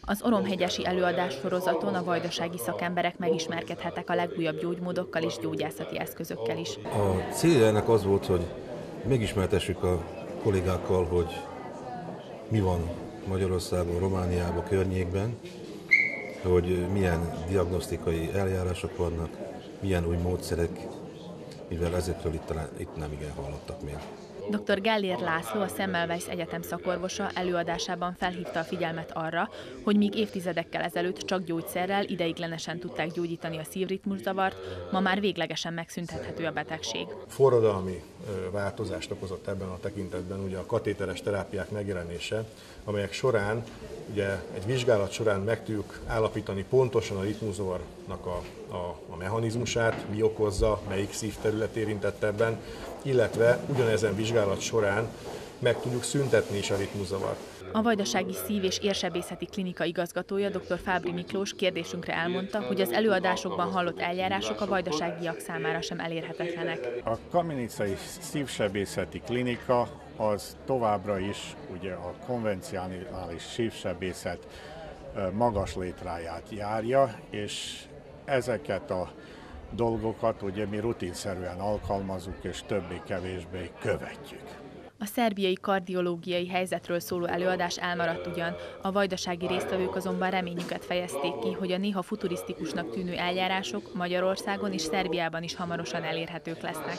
Az Oromhegyesi előadás sorozaton a vajdasági szakemberek megismerkedhettek a legújabb gyógymódokkal és gyógyászati eszközökkel is. A célja ennek az volt, hogy megismertessük a kollégákkal, hogy mi van Magyarországon, Romániában, környékben, hogy milyen diagnosztikai eljárások vannak, milyen új módszerek, mivel ezekről itt, talán, itt nem igen hallottak még. Dr. Gellér László, a Semmelweis Egyetem szakorvosa előadásában felhívta a figyelmet arra, hogy míg évtizedekkel ezelőtt csak gyógyszerrel ideiglenesen tudták gyógyítani a szívritmuszavart, ma már véglegesen megszüntethető a betegség. Forradalmi változást okozott ebben a tekintetben ugye a katéteres terápiák megjelenése, amelyek során ugye egy vizsgálat során meg tudjuk állapítani pontosan a ritmuszavarnak a, a, a mechanizmusát, mi okozza, melyik szívterület érintett ebben, illetve ugyanezen vizsgálat során meg tudjuk szüntetni is a ritmuszavart. A Vajdasági Szív- és Érsebészeti Klinika igazgatója dr. Fábri Miklós kérdésünkre elmondta, hogy az előadásokban hallott eljárások a vajdaságiak számára sem elérhetetlenek. A Kaminicai Szívsebészeti Klinika az továbbra is ugye a konvencionális szívsebészet magas létráját járja, és ezeket a dolgokat ugye mi rutinszerűen alkalmazunk, és többé-kevésbé követjük. A szerbiai kardiológiai helyzetről szóló előadás elmaradt ugyan, a vajdasági résztvevők azonban reményüket fejezték ki, hogy a néha futurisztikusnak tűnő eljárások Magyarországon és Szerbiában is hamarosan elérhetők lesznek.